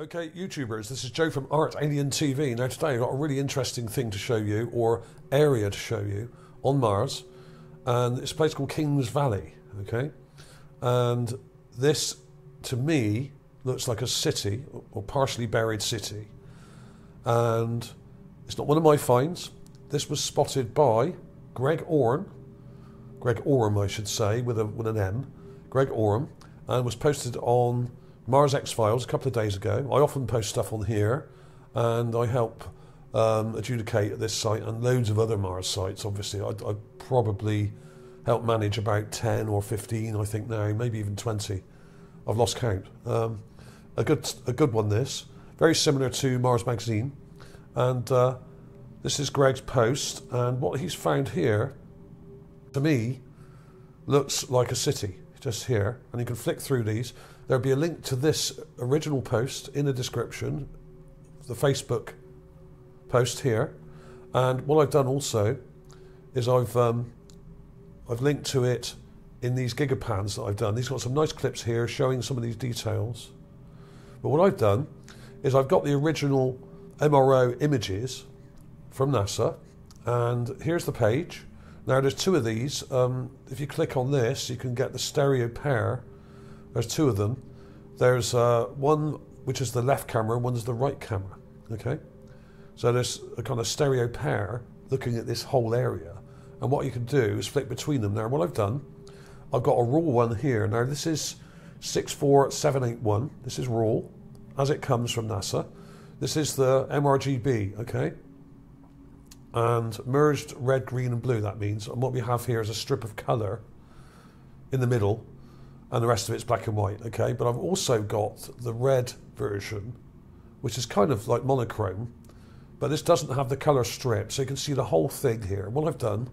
Okay, YouTubers, this is Joe from Art Alien TV. Now, today I've got a really interesting thing to show you, or area to show you, on Mars. And it's a place called Kings Valley, okay? And this, to me, looks like a city, or partially buried city. And it's not one of my finds. This was spotted by Greg Oram, Greg Orme, I should say, with, a, with an M, Greg Orme, and was posted on Mars X Files a couple of days ago. I often post stuff on here, and I help um, adjudicate at this site and loads of other Mars sites. Obviously, I, I probably help manage about ten or fifteen, I think now, maybe even twenty. I've lost count. Um, a good, a good one. This very similar to Mars Magazine, and uh, this is Greg's post, and what he's found here, to me, looks like a city just here, and you can flick through these. There'll be a link to this original post in the description, the Facebook post here. And what I've done also is I've um, I've linked to it in these gigapans that I've done. These got some nice clips here showing some of these details. But what I've done is I've got the original MRO images from NASA, and here's the page. Now there's two of these. Um, if you click on this, you can get the stereo pair there's two of them. There's uh, one which is the left camera, one's the right camera. Okay, so there's a kind of stereo pair looking at this whole area, and what you can do is flick between them. Now, what I've done, I've got a raw one here. Now, this is 64781. This is raw, as it comes from NASA. This is the MRGB. Okay, and merged red, green, and blue. That means, and what we have here is a strip of color in the middle and the rest of it's black and white, okay? But I've also got the red version, which is kind of like monochrome, but this doesn't have the colour strip, so you can see the whole thing here. What I've done,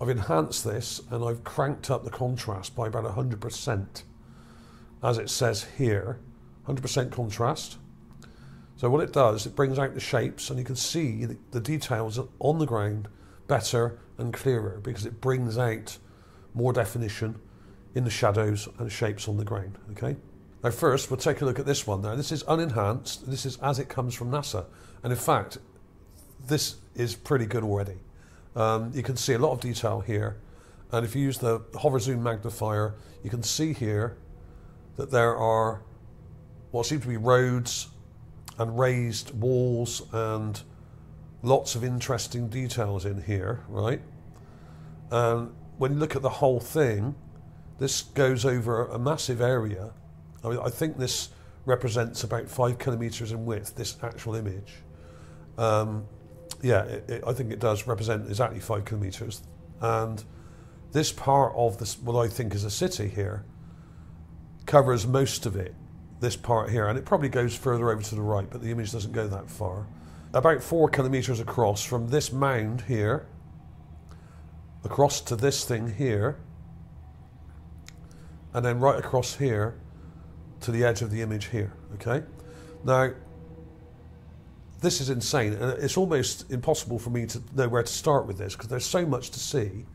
I've enhanced this and I've cranked up the contrast by about 100%, as it says here, 100% contrast. So what it does, it brings out the shapes and you can see the details on the ground better and clearer because it brings out more definition in the shadows and shapes on the ground. Okay. Now, first, we'll take a look at this one. Now, this is unenhanced. This is as it comes from NASA, and in fact, this is pretty good already. Um, you can see a lot of detail here, and if you use the hover zoom magnifier, you can see here that there are what seem to be roads and raised walls and lots of interesting details in here, right? And when you look at the whole thing, this goes over a massive area. I, mean, I think this represents about five kilometres in width, this actual image. Um, yeah, it, it, I think it does represent exactly five kilometres. And this part of this, what I think is a city here, covers most of it, this part here. And it probably goes further over to the right, but the image doesn't go that far. About four kilometres across from this mound here, across to this thing here, and then right across here to the edge of the image here. Okay, now this is insane, and it's almost impossible for me to know where to start with this because there's so much to see.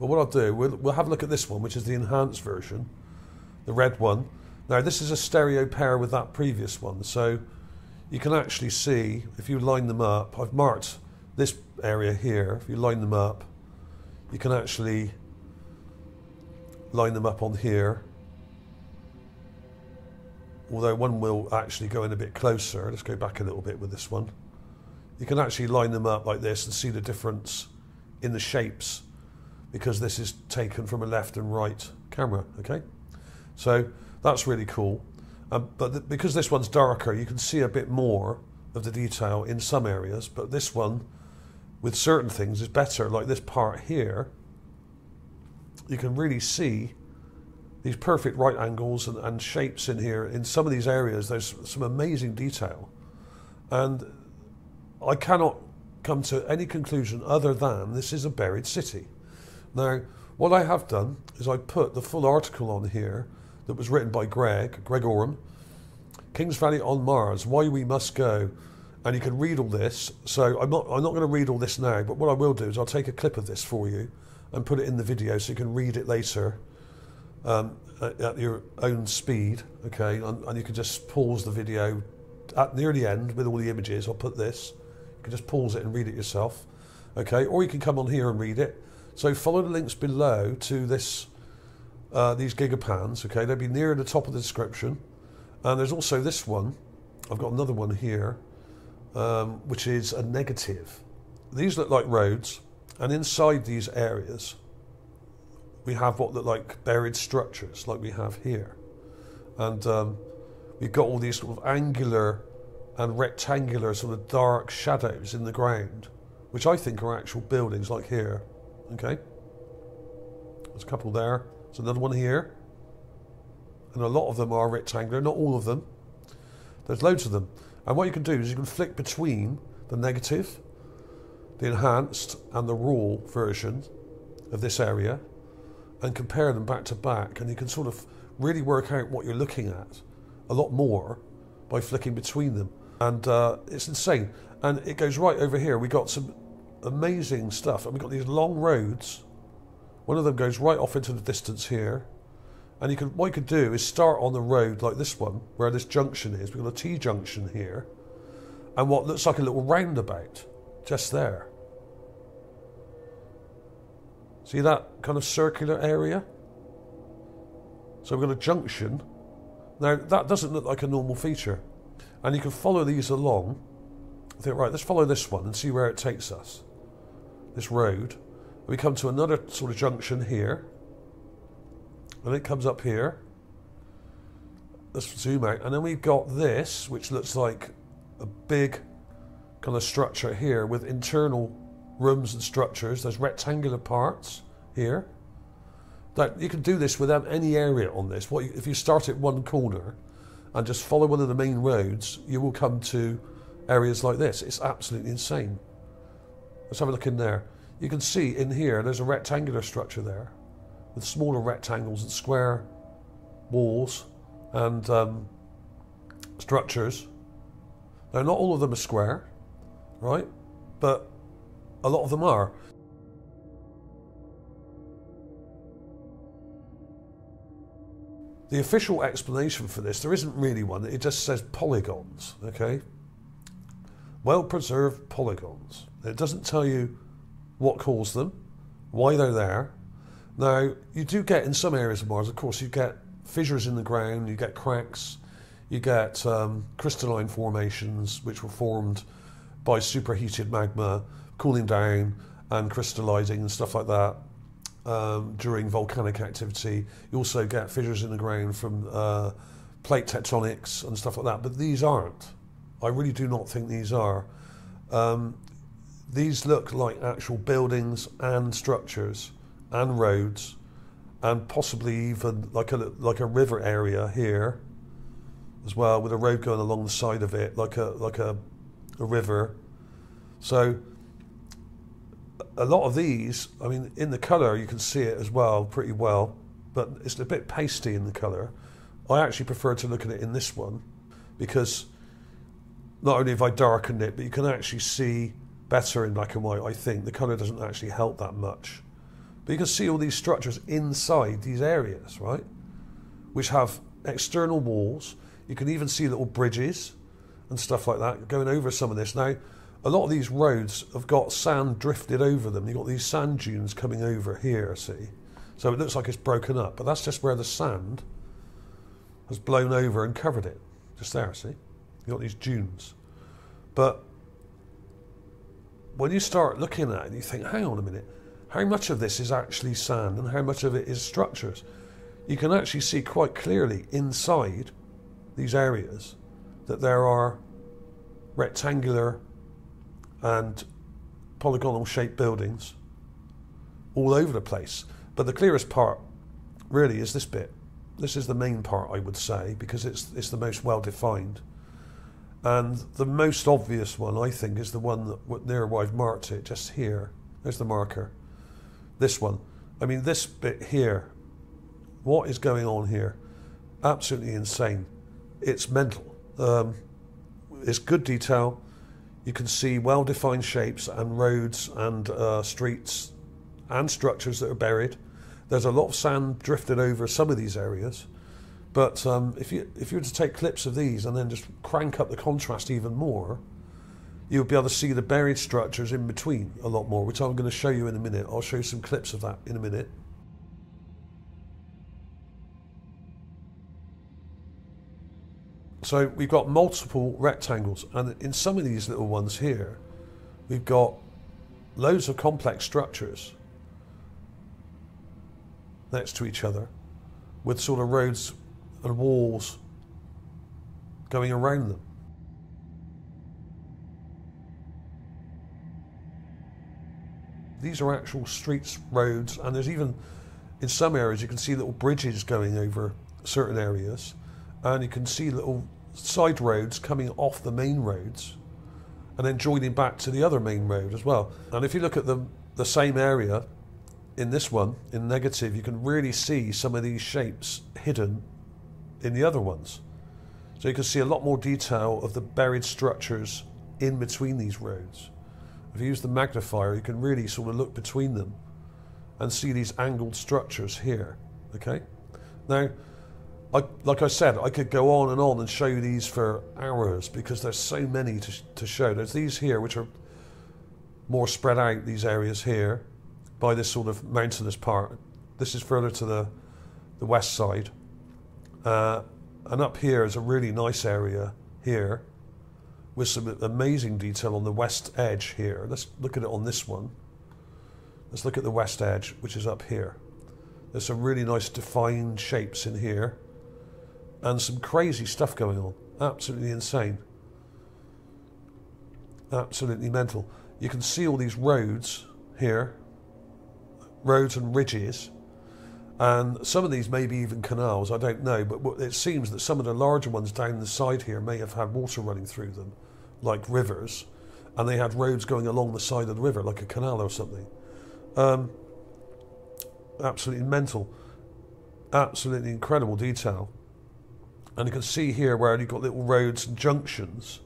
But what I'll do, we'll, we'll have a look at this one, which is the enhanced version, the red one. Now this is a stereo pair with that previous one, so you can actually see if you line them up. I've marked this area here. If you line them up, you can actually line them up on here. Although one will actually go in a bit closer. Let's go back a little bit with this one. You can actually line them up like this and see the difference in the shapes because this is taken from a left and right camera, okay? So that's really cool. Um, but because this one's darker, you can see a bit more of the detail in some areas, but this one, with certain things, is better, like this part here, you can really see these perfect right angles and, and shapes in here. In some of these areas, there's some amazing detail. And I cannot come to any conclusion other than this is a buried city. Now, what I have done is I put the full article on here that was written by Greg, Greg Orme, Kings Valley on Mars, Why We Must Go. And you can read all this. So I'm not, I'm not going to read all this now, but what I will do is I'll take a clip of this for you and put it in the video so you can read it later um, at, your own speed, okay? And, and, you can just pause the video at near the end with all the images, I'll put this. You can just pause it and read it yourself. Okay, or you can come on here and read it. So follow the links below to this uh, these gigapans. Okay, they'll be near the top of the description. And there's also this one. I've got another one here, um, which is a negative. These look like roads, and inside these areas, we have what look like buried structures, like we have here. And um, we've got all these sort of angular and rectangular sort of dark shadows in the ground, which I think are actual buildings, like here. Okay, there's a couple there. There's another one here, and a lot of them are rectangular, not all of them. There's loads of them, and what you can do is you can flick between the negative, the enhanced, and the raw version of this area, and compare them back to back, and you can sort of really work out what you're looking at a lot more by flicking between them. And uh, it's insane. And it goes right over here. We got some amazing stuff. And we've got these long roads. One of them goes right off into the distance here. And you can, what you could do is start on the road like this one, where this junction is. We've got a T junction here. And what looks like a little roundabout just there. See that kind of circular area? So we've got a junction. Now, that doesn't look like a normal feature. And you can follow these along. Think, right, let's follow this one and see where it takes us. This road. We come to another sort of junction here. And it comes up here. Let's zoom out. And then we've got this, which looks like a big kind of structure here with internal rooms and structures. There's rectangular parts here. That you can do this without any area on this. What you, if you start at one corner and just follow one of the main roads, you will come to areas like this. It's absolutely insane. Let's have a look in there. You can see in here there's a rectangular structure there with smaller rectangles and square walls and um, structures. Now, not all of them are square, right? But a lot of them are. The official explanation for this, there isn't really one, it just says polygons, okay? Well preserved polygons. It doesn't tell you what caused them, why they're there. Now, you do get in some areas of Mars, of course, you get fissures in the ground, you get cracks, you get um, crystalline formations which were formed by superheated magma cooling down and crystallizing and stuff like that um, during volcanic activity. You also get fissures in the ground from uh, plate tectonics and stuff like that, but these aren't. I really do not think these are. Um, these look like actual buildings and structures and roads and possibly even like a like a river area here as well with a road going along the side of it like a like a, a river so a lot of these, I mean, in the colour you can see it as well pretty well, but it's a bit pasty in the colour. I actually prefer to look at it in this one because not only have I darkened it, but you can actually see better in black and white. I think the colour doesn't actually help that much, but you can see all these structures inside these areas, right, which have external walls. You can even see little bridges and stuff like that going over some of this now a lot of these roads have got sand drifted over them. You've got these sand dunes coming over here, see? So it looks like it's broken up, but that's just where the sand has blown over and covered it. Just there, see? You've got these dunes. But when you start looking at it, you think, hang on a minute, how much of this is actually sand and how much of it is structures? You can actually see quite clearly inside these areas that there are rectangular and polygonal shaped buildings all over the place. But the clearest part really is this bit. This is the main part, I would say, because it's, it's the most well defined. And the most obvious one, I think, is the one that near where I've marked it, just here. There's the marker. This one. I mean, this bit here. What is going on here? Absolutely insane. It's mental. Um, it's good detail you can see well defined shapes and roads and uh, streets and structures that are buried. There's a lot of sand drifted over some of these areas, But um, if you if you were to take clips of these and then just crank up the contrast even more, you'll be able to see the buried structures in between a lot more, which I'm going to show you in a minute. I'll show you some clips of that in a minute. So we've got multiple rectangles, and in some of these little ones here, we've got loads of complex structures next to each other with sort of roads and walls going around them. These are actual streets, roads, and there's even in some areas you can see little bridges going over certain areas, and you can see little side roads coming off the main roads and then joining back to the other main road as well. And if you look at the, the same area in this one, in negative, you can really see some of these shapes hidden in the other ones. So you can see a lot more detail of the buried structures in between these roads. If you use the magnifier, you can really sort of look between them and see these angled structures here. Okay? Now, I, like I said, I could go on and on and show you these for hours because there's so many to, to show. There's these here, which are more spread out, these areas here, by this sort of mountainous part. This is further to the, the west side. Uh, and up here is a really nice area here with some amazing detail on the west edge here. Let's look at it on this one. Let's look at the west edge, which is up here. There's some really nice defined shapes in here and some crazy stuff going on. Absolutely insane. Absolutely mental. You can see all these roads here, roads and ridges, and some of these may be even canals, I don't know, but it seems that some of the larger ones down the side here may have had water running through them, like rivers, and they had roads going along the side of the river, like a canal or something. Um, absolutely mental. Absolutely incredible detail. And you can see here where you've got little roads and junctions.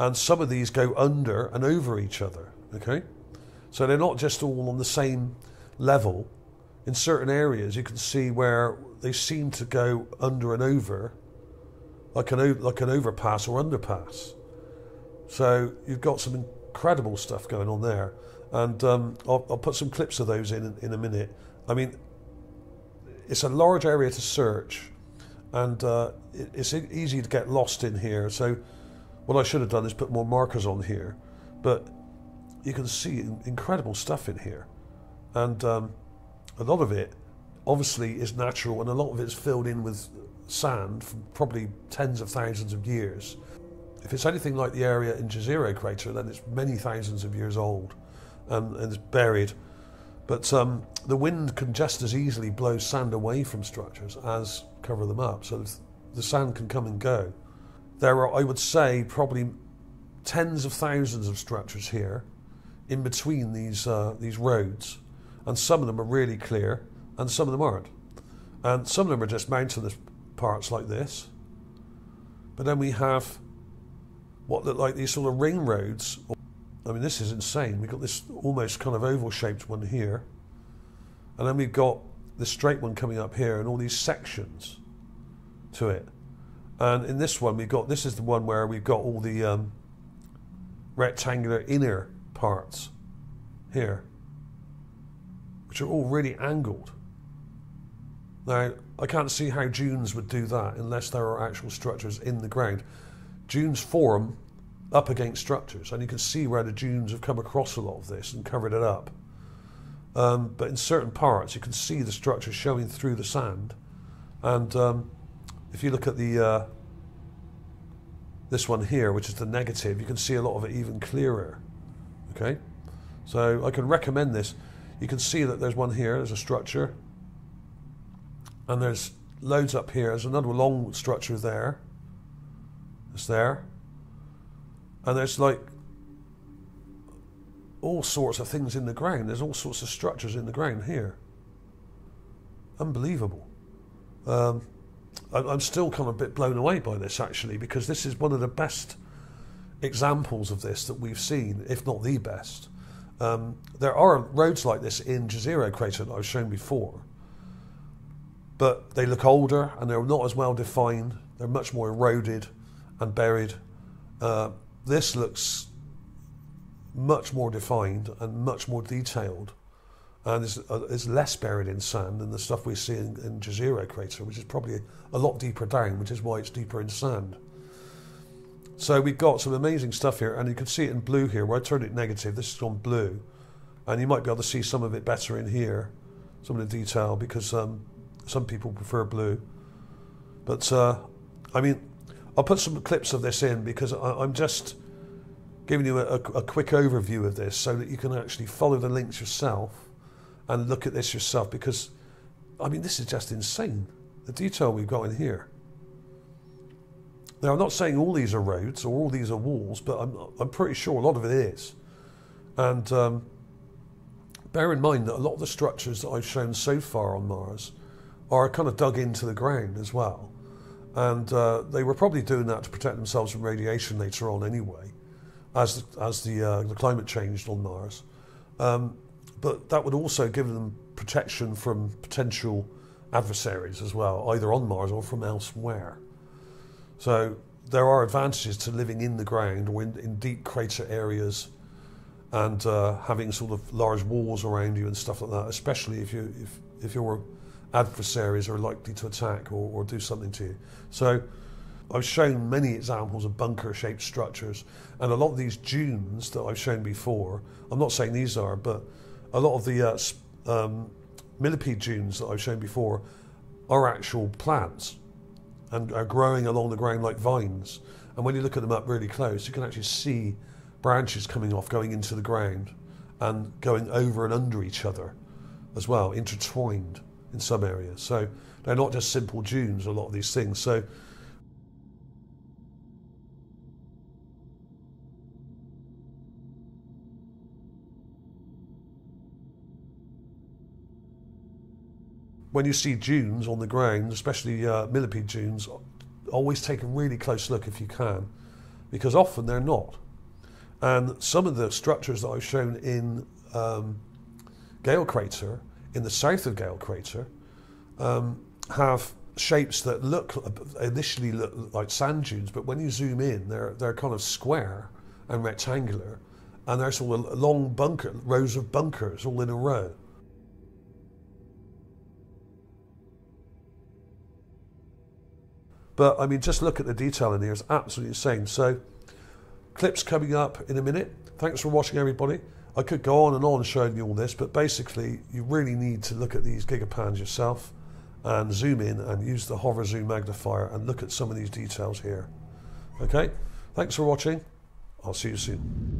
And some of these go under and over each other. Okay? So they're not just all on the same level. In certain areas, you can see where they seem to go under and over, like an, like an overpass or underpass. So you've got some incredible stuff going on there. And um, I'll, I'll, put some clips of those in in a minute. I mean, it's a large area to search and uh, it's easy to get lost in here. So what I should have done is put more markers on here, but you can see incredible stuff in here, and um, a lot of it obviously is natural, and a lot of it is filled in with sand from probably tens of thousands of years. If it's anything like the area in Jezero crater, then it's many thousands of years old, and, and it's buried. But um, the wind can just as easily blow sand away from structures as cover them up. So the sand can come and go. There are, I would say, probably tens of thousands of structures here in between these, uh, these roads. And some of them are really clear and some of them aren't. And some of them are just mountainous parts like this. But then we have what look like these sort of ring roads. I mean, this is insane. We've got this almost kind of oval shaped one here. And then we've got the straight one coming up here and all these sections to it. And in this one, we've got this is the one where we've got all the um, rectangular inner parts here, which are all really angled. Now, I can't see how dunes would do that unless there are actual structures in the ground. Dunes form up against structures, and you can see where the dunes have come across a lot of this and covered it up. Um, but in certain parts, you can see the structure showing through the sand. And um, if you look at the uh, this one here, which is the negative, you can see a lot of it even clearer. Okay, so I can recommend this. You can see that there's one here. There's a structure, and there's loads up here. There's another long structure there. It's there, and there's like all sorts of things in the ground. There's all sorts of structures in the ground here. Unbelievable. Um, I'm still kind of a bit blown away by this actually, because this is one of the best examples of this that we've seen, if not the best. Um, there are roads like this in Jezero crater that I've shown before, but they look older and they're not as well defined. They're much more eroded and buried. Uh, this looks much more defined and much more detailed and is, uh, is less buried in sand than the stuff we see in, in Jezero crater, which is probably a lot deeper down, which is why it's deeper in sand. So we've got some amazing stuff here, and you can see it in blue here. Where I turned it negative, this is on blue, and you might be able to see some of it better in here, some of the detail, because um, some people prefer blue. But uh, I mean, I'll put some clips of this in because I, am just giving you a, a, quick overview of this so that you can actually follow the links yourself and look at this yourself. Because I mean, this is just insane. The detail we've got in here. Now, I'm not saying all these are roads or all these are walls, but I'm, I'm pretty sure a lot of it is. And um, bear in mind that a lot of the structures that I've shown so far on Mars are kind of dug into the ground as well. And uh, they were probably doing that to protect themselves from radiation later on anyway, as as the, uh, the climate changed on Mars. Um, but that would also give them protection from potential adversaries as well, either on Mars or from elsewhere. So there are advantages to living in the ground or in, in deep crater areas and uh, having sort of large walls around you and stuff like that, especially if you if, if your adversaries are likely to attack or, or do something to you. So I've shown many examples of bunker-shaped structures, and a lot of these dunes that I've shown before. I'm not saying these are, but a lot of the uh, um, millipede dunes that I've shown before are actual plants and are growing along the ground like vines. And when you look at them up really close, you can actually see branches coming off, going into the ground, and going over and under each other as well, intertwined in some areas. So they're not just simple dunes, a lot of these things. So when you see dunes on the ground, especially uh, millipede dunes, always take a really close look if you can, because often they're not. And some of the structures that I've shown in um, Gale Crater, in the south of Gale Crater, um, have shapes that look initially look like sand dunes, but when you zoom in, they're they're kind of square and rectangular, and there's all long bunker rows of bunkers all in a row. But I mean, just look at the detail in here; it's absolutely insane. So, clips coming up in a minute. Thanks for watching, everybody. I could go on and on showing you all this, but basically, you really need to look at these gigapans yourself and zoom in and use the hover zoom magnifier and look at some of these details here. Okay, thanks for watching. I'll see you soon.